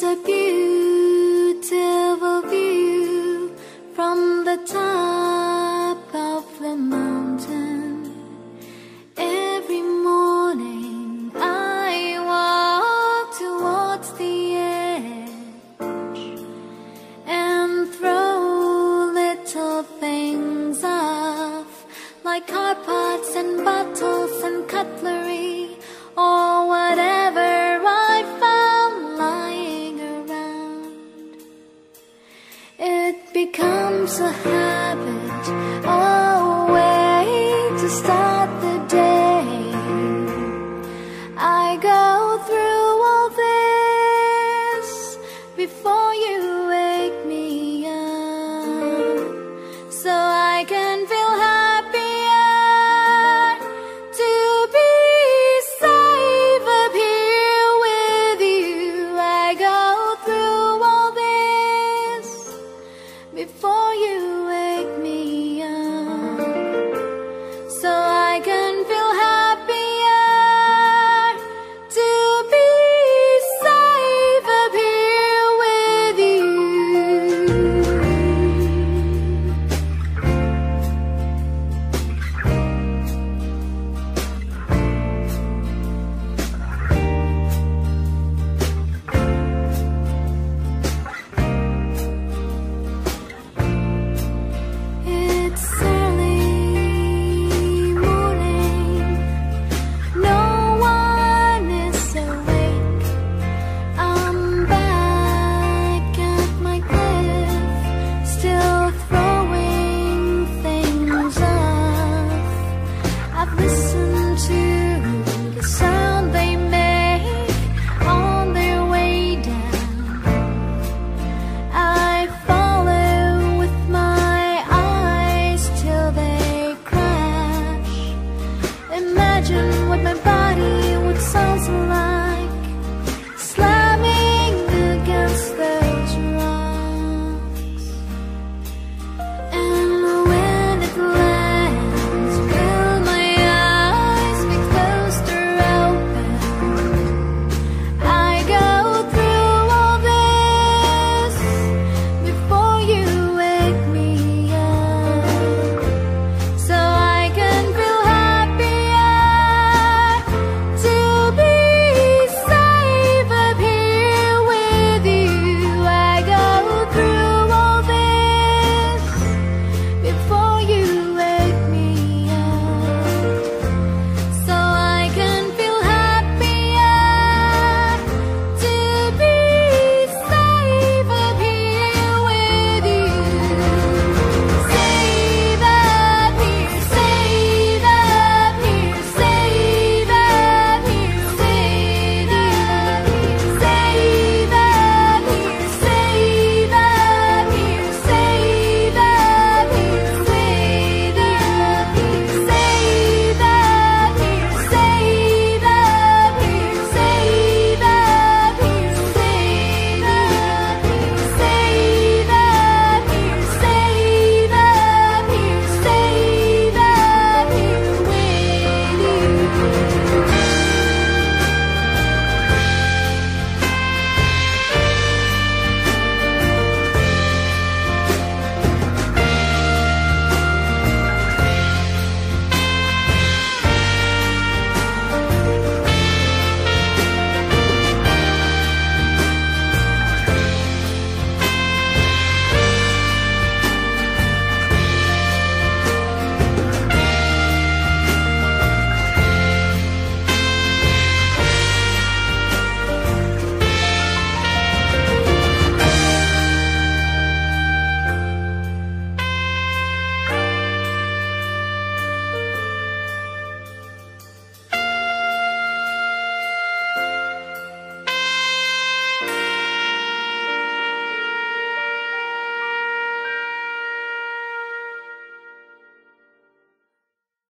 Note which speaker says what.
Speaker 1: is a beautiful view from the top of the mountain. Every morning I walk towards the edge and throw little things off, like car parts and bottles and cutlery or whatever. A habit, a way to start the day.